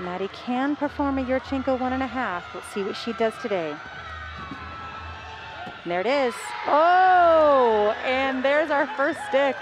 Madi can perform a Yurchenko one and a half. Let's see what she does today. And there it is. Oh, and there's our first stick.